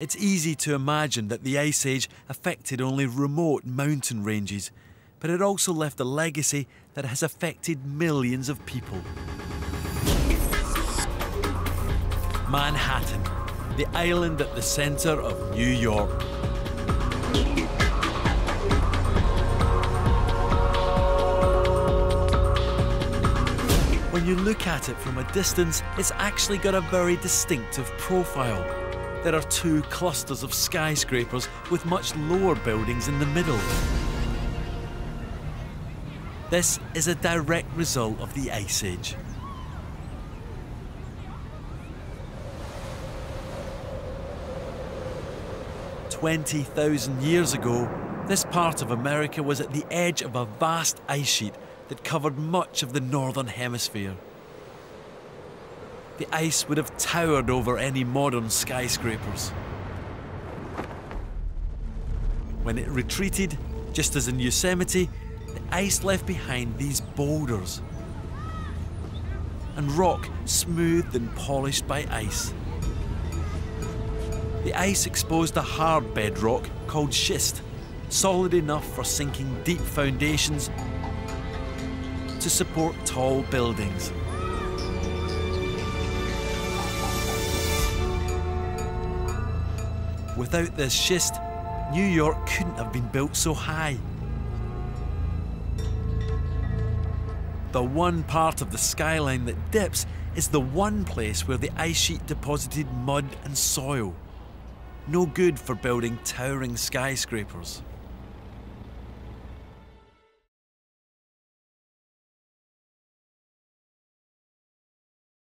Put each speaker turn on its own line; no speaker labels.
It's easy to imagine that the Ice Age affected only remote mountain ranges, but it also left a legacy that has affected millions of people. Manhattan, the island at the centre of New York. When you look at it from a distance, it's actually got a very distinctive profile. There are two clusters of skyscrapers with much lower buildings in the middle. This is a direct result of the Ice Age. Twenty thousand years ago, this part of America was at the edge of a vast ice sheet that covered much of the northern hemisphere. The ice would have towered over any modern skyscrapers. When it retreated, just as in Yosemite, the ice left behind these boulders and rock smoothed and polished by ice. The ice exposed a hard bedrock called schist, solid enough for sinking deep foundations to support tall buildings. Without this schist, New York couldn't have been built so high. The one part of the skyline that dips is the one place where the ice sheet deposited mud and soil. No good for building towering skyscrapers.